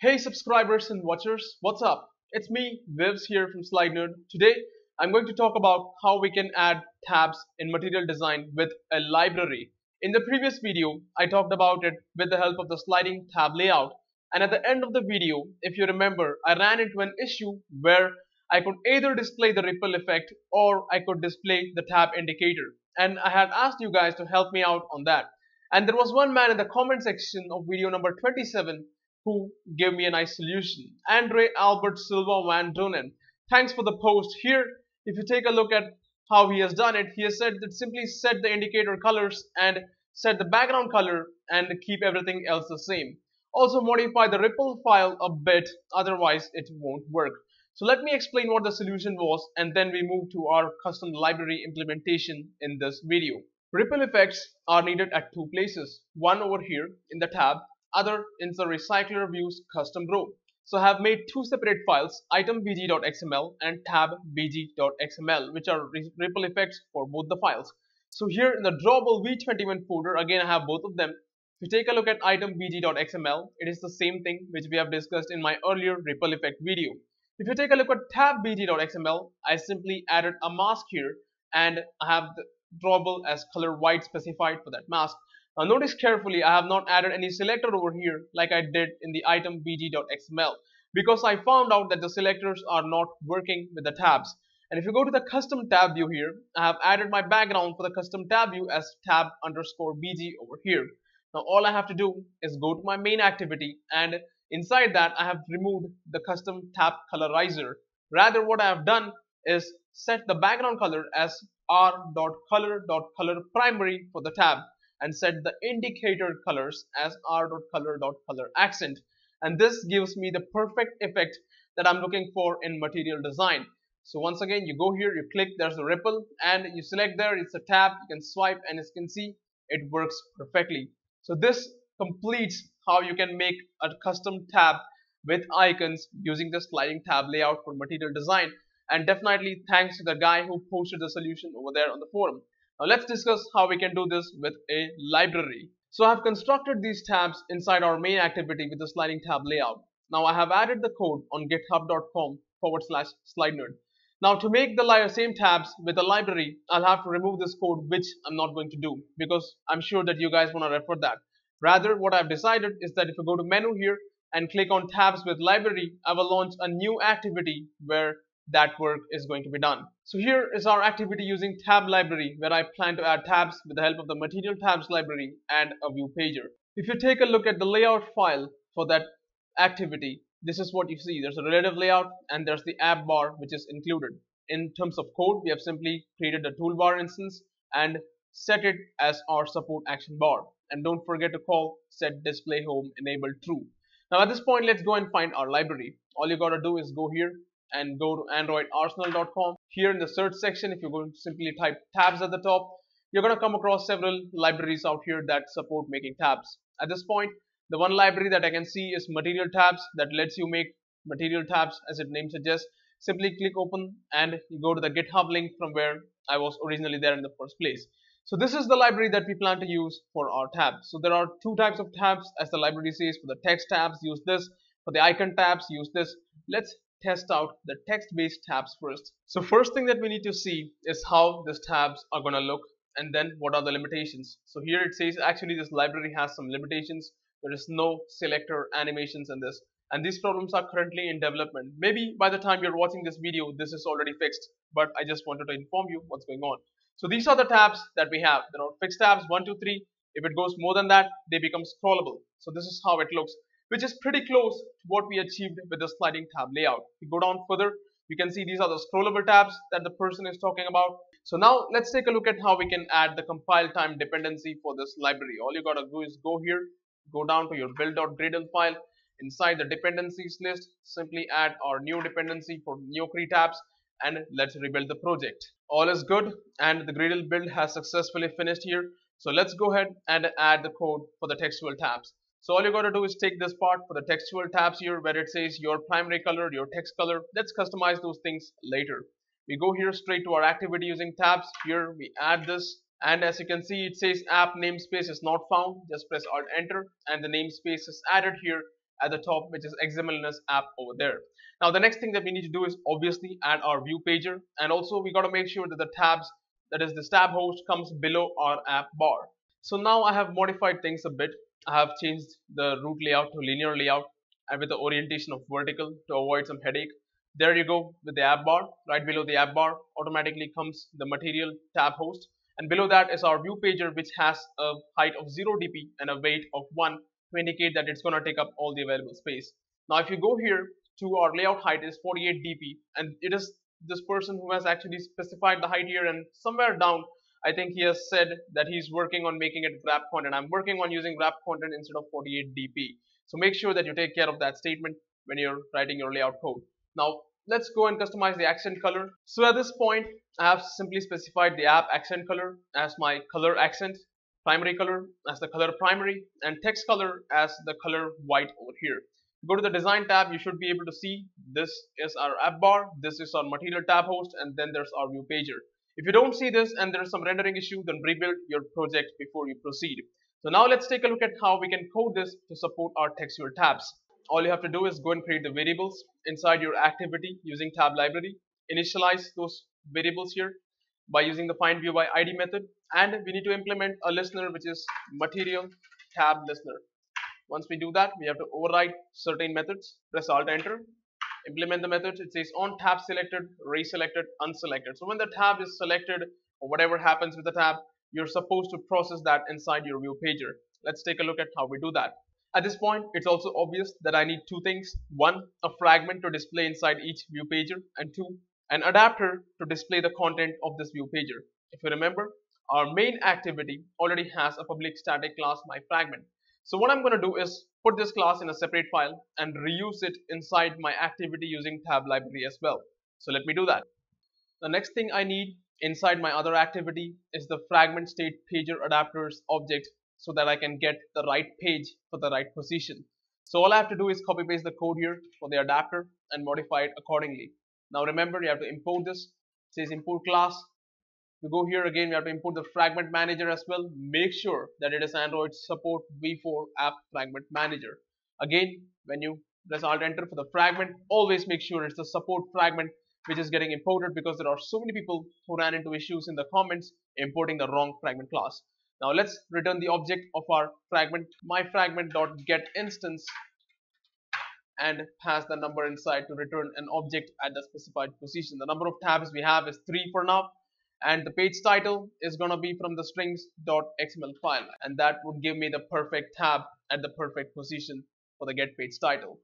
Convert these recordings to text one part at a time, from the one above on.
Hey subscribers and watchers, what's up? It's me, Vivz here from slidenerd. Today, I'm going to talk about how we can add tabs in material design with a library. In the previous video, I talked about it with the help of the sliding tab layout. And at the end of the video, if you remember, I ran into an issue where I could either display the ripple effect or I could display the tab indicator. And I had asked you guys to help me out on that. And there was one man in the comment section of video number 27 who gave me a nice solution. Andre Albert Silva Van Donen. Thanks for the post here. If you take a look at how he has done it, he has said that simply set the indicator colors and set the background color and keep everything else the same. Also modify the ripple file a bit, otherwise it won't work. So let me explain what the solution was and then we move to our custom library implementation in this video. Ripple effects are needed at two places, one over here in the tab other in the recycler views custom row. So I have made two separate files, itembg.xml and tabbg.xml, which are ripple effects for both the files. So here in the drawable v21 folder, again I have both of them. If you take a look at itembg.xml, it is the same thing which we have discussed in my earlier ripple effect video. If you take a look at tabbg.xml, I simply added a mask here and I have the drawable as color white specified for that mask. Now notice carefully I have not added any selector over here like I did in the item bg.xml because I found out that the selectors are not working with the tabs. And if you go to the custom tab view here, I have added my background for the custom tab view as tab underscore bg over here. Now all I have to do is go to my main activity and inside that I have removed the custom tab colorizer. Rather what I have done is set the background color as r.color.color primary for the tab and set the indicator colors as r.color.color accent and this gives me the perfect effect that I'm looking for in material design. So once again you go here you click there's a ripple and you select there it's a tab you can swipe and as you can see it works perfectly. So this completes how you can make a custom tab with icons using the sliding tab layout for material design and definitely thanks to the guy who posted the solution over there on the forum. Now let's discuss how we can do this with a library. So I have constructed these tabs inside our main activity with the sliding tab layout. Now I have added the code on github.com forward slash slide. Now to make the same tabs with a library, I'll have to remove this code which I'm not going to do because I'm sure that you guys want to refer that. Rather what I've decided is that if you go to menu here and click on tabs with library, I will launch a new activity where that work is going to be done. So here is our activity using tab library where I plan to add tabs with the help of the material tabs library and a view pager. If you take a look at the layout file for that activity, this is what you see. There's a relative layout and there's the app bar which is included. In terms of code, we have simply created a toolbar instance and set it as our support action bar. And don't forget to call set display home enable true. Now at this point, let's go and find our library. All you gotta do is go here and go to androidarsenal.com. Here in the search section, if you're going to simply type tabs at the top, you're going to come across several libraries out here that support making tabs. At this point, the one library that I can see is material tabs that lets you make material tabs as its name suggests. Simply click open and you go to the GitHub link from where I was originally there in the first place. So this is the library that we plan to use for our tabs. So there are two types of tabs as the library says. For the text tabs, use this. For the icon tabs, use this. Let's test out the text-based tabs first. So first thing that we need to see is how these tabs are going to look and then what are the limitations. So here it says actually this library has some limitations. There is no selector animations in this and these problems are currently in development. Maybe by the time you're watching this video this is already fixed but I just wanted to inform you what's going on. So these are the tabs that we have. There are fixed tabs one, two, three. If it goes more than that they become scrollable. So this is how it looks which is pretty close to what we achieved with the sliding tab layout. If you go down further, you can see these are the scrollable tabs that the person is talking about. So now let's take a look at how we can add the compile time dependency for this library. All you gotta do is go here, go down to your build.gradle file. Inside the dependencies list, simply add our new dependency for neokree tabs and let's rebuild the project. All is good and the Gradle build has successfully finished here. So let's go ahead and add the code for the textual tabs. So all you got to do is take this part for the textual tabs here where it says your primary color, your text color. Let's customize those things later. We go here straight to our activity using tabs. Here we add this and as you can see it says app namespace is not found. Just press alt enter and the namespace is added here at the top which is XMLNS app over there. Now the next thing that we need to do is obviously add our view pager and also we got to make sure that the tabs that is the tab host comes below our app bar. So now I have modified things a bit. I have changed the root layout to linear layout and with the orientation of vertical to avoid some headache. There you go with the app bar. Right below the app bar automatically comes the material tab host and below that is our view pager which has a height of 0 dp and a weight of 1 to indicate that it's going to take up all the available space. Now if you go here to our layout height is 48 dp and it is this person who has actually specified the height here and somewhere down I think he has said that he's working on making it wrap content. I'm working on using wrap content instead of 48 dp. So make sure that you take care of that statement when you're writing your layout code. Now let's go and customize the accent color. So at this point, I have simply specified the app accent color as my color accent, primary color as the color primary, and text color as the color white over here. Go to the design tab, you should be able to see this is our app bar, this is our material tab host, and then there's our view pager. If you don't see this and there's some rendering issue, then rebuild your project before you proceed. So now let's take a look at how we can code this to support our textual tabs. All you have to do is go and create the variables inside your activity using tab library. Initialize those variables here by using the find view by id method. And we need to implement a listener which is material tab listener. Once we do that we have to override certain methods. Press alt enter implement the method it says on tab selected reselected unselected so when the tab is selected or whatever happens with the tab you're supposed to process that inside your view pager let's take a look at how we do that at this point, it's also obvious that I need two things. One, a fragment to display inside each view pager and two, an adapter to display the content of this view pager. If you remember, our main activity already has a public static class my fragment. So what I'm going to do is put this class in a separate file and reuse it inside my activity using tab library as well. So let me do that. The next thing I need inside my other activity is the fragment state pager adapters object so that I can get the right page for the right position. So all I have to do is copy paste the code here for the adapter and modify it accordingly. Now remember you have to import this. It says import class. We go here again we have to import the fragment manager as well. Make sure that it is Android support v4 app fragment manager. Again when you press alt enter for the fragment always make sure it's the support fragment which is getting imported because there are so many people who ran into issues in the comments importing the wrong fragment class. Now let's return the object of our fragment, my fragment dot instance and pass the number inside to return an object at the specified position. The number of tabs we have is 3 for now and the page title is going to be from the strings.xml file and that would give me the perfect tab at the perfect position for the get page title.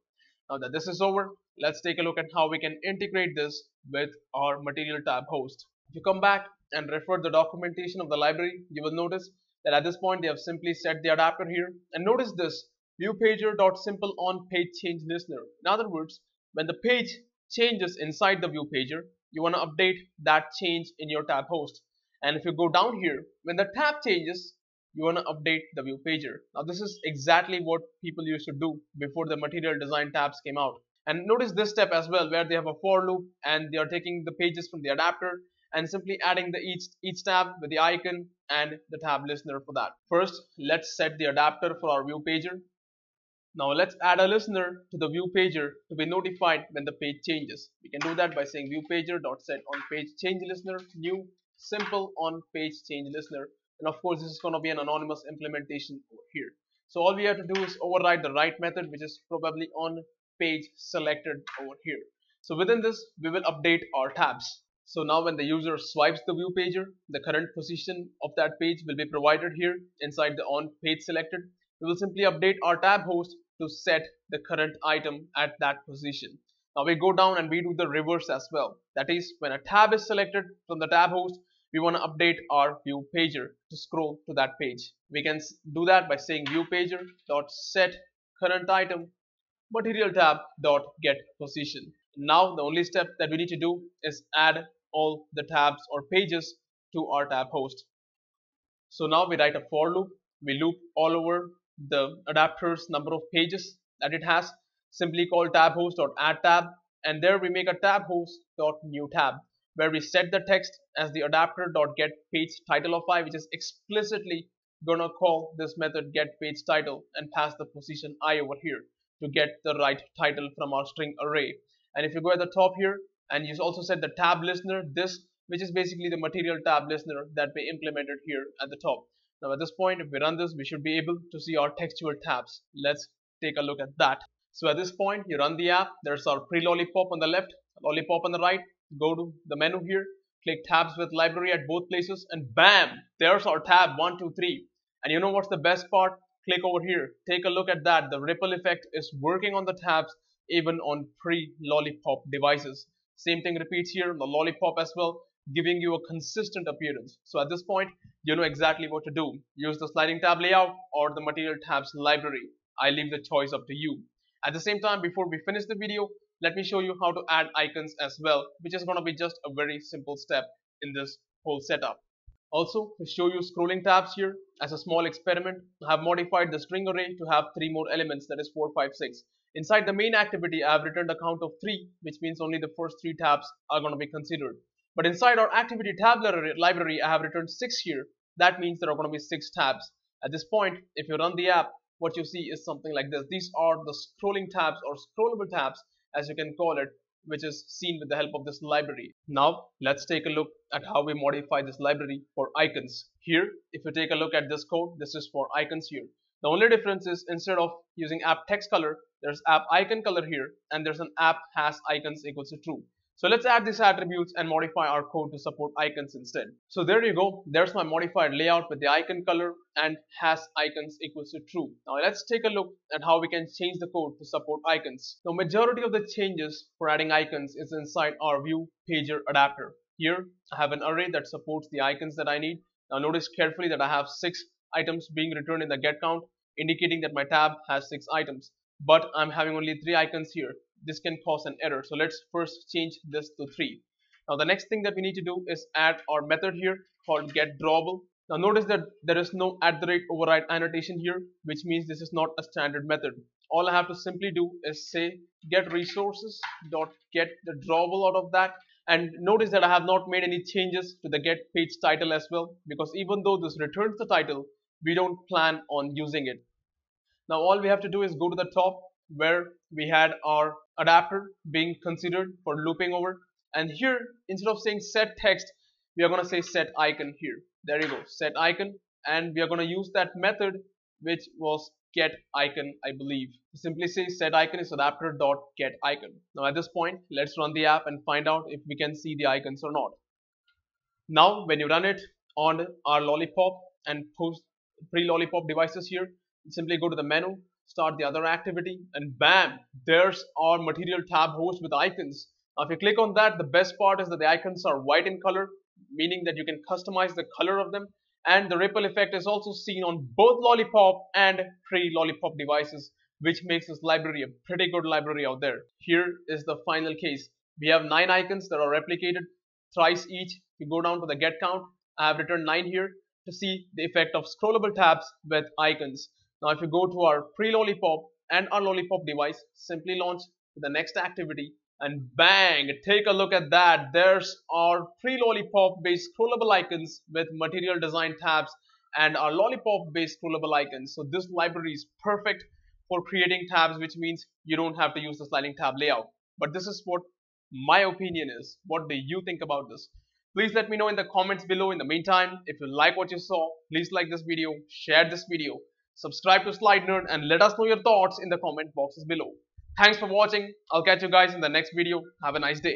Now that this is over, let's take a look at how we can integrate this with our material tab host. If you come back and refer the documentation of the library, you will notice that at this point they have simply set the adapter here and notice this viewpager.simple on page change listener in other words when the page changes inside the view pager you want to update that change in your tab host and if you go down here when the tab changes you want to update the view pager now this is exactly what people used to do before the material design tabs came out and notice this step as well where they have a for loop and they are taking the pages from the adapter and simply adding the each, each tab with the icon and the tab listener for that. First, let's set the adapter for our view pager. Now let's add a listener to the view pager to be notified when the page changes. We can do that by saying view pager dot set on page change listener new simple on page change listener and of course this is going to be an anonymous implementation over here. So all we have to do is override the right method which is probably on page selected over here. So within this we will update our tabs. So now when the user swipes the view pager, the current position of that page will be provided here inside the on page selected. We will simply update our tab host to set the current item at that position. Now we go down and we do the reverse as well. That is when a tab is selected from the tab host, we want to update our view pager to scroll to that page. We can do that by saying view pager dot set current item material tab dot get position. Now the only step that we need to do is add all the tabs or pages to our tab host. So now we write a for loop. We loop all over the adapter's number of pages that it has. Simply call tab host dot add tab and there we make a tab host dot new tab where we set the text as the adapter dot get page title of i which is explicitly gonna call this method get page title and pass the position i over here to get the right title from our string array. And if you go at the top here and you also set the tab listener, this which is basically the material tab listener that we implemented here at the top. Now at this point, if we run this, we should be able to see our textual tabs. Let's take a look at that. So at this point, you run the app. There's our pre-lollipop on the left, lollipop on the right. Go to the menu here, click tabs with library at both places, and bam, there's our tab one, two, three. And you know what's the best part? Click over here. Take a look at that. The ripple effect is working on the tabs even on pre-lollipop devices. Same thing repeats here the lollipop as well, giving you a consistent appearance. So at this point, you know exactly what to do. Use the sliding tab layout or the material tabs library. I leave the choice up to you. At the same time, before we finish the video, let me show you how to add icons as well, which is going to be just a very simple step in this whole setup. Also, to show you scrolling tabs here, as a small experiment, I have modified the string array to have three more elements, that is 4, 5, 6. Inside the main activity, I have returned a count of 3, which means only the first 3 tabs are going to be considered. But inside our activity tab library, I have returned 6 here. That means there are going to be 6 tabs. At this point, if you run the app, what you see is something like this. These are the scrolling tabs or scrollable tabs as you can call it which is seen with the help of this library. Now let's take a look at how we modify this library for icons. Here if you take a look at this code this is for icons here. The only difference is instead of using app text color there's app icon color here and there's an app has icons equals to true. So let's add these attributes and modify our code to support icons instead. So there you go. There's my modified layout with the icon color and has icons equals to true. Now let's take a look at how we can change the code to support icons. Now majority of the changes for adding icons is inside our view pager adapter. Here I have an array that supports the icons that I need. Now notice carefully that I have six items being returned in the get count indicating that my tab has six items but I'm having only three icons here this can cause an error. So let's first change this to 3. Now the next thing that we need to do is add our method here called get drawable. Now notice that there is no at the rate override annotation here which means this is not a standard method. All I have to simply do is say get resources dot get the drawable out of that and notice that I have not made any changes to the get page title as well because even though this returns the title we don't plan on using it. Now all we have to do is go to the top where we had our adapter being considered for looping over. And here instead of saying set text we are going to say set icon here. There you go set icon. And we are going to use that method which was get icon I believe. Simply say set icon is adapter dot get icon. Now at this point let's run the app and find out if we can see the icons or not. Now when you run it on our lollipop and post pre-lollipop devices here simply go to the menu start the other activity and bam there's our material tab host with icons. Now if you click on that the best part is that the icons are white in color meaning that you can customize the color of them. And the ripple effect is also seen on both lollipop and pre-lollipop devices which makes this library a pretty good library out there. Here is the final case. We have nine icons that are replicated. Thrice each you go down to the get count I have returned nine here to see the effect of scrollable tabs with icons now if you go to our pre-lollipop and our lollipop device, simply launch the next activity and bang, take a look at that. There's our pre-lollipop based scrollable icons with material design tabs and our lollipop based scrollable icons. So this library is perfect for creating tabs which means you don't have to use the sliding tab layout. But this is what my opinion is. What do you think about this? Please let me know in the comments below. In the meantime, if you like what you saw, please like this video, share this video subscribe to slidenerd and let us know your thoughts in the comment boxes below. Thanks for watching. I'll catch you guys in the next video. Have a nice day.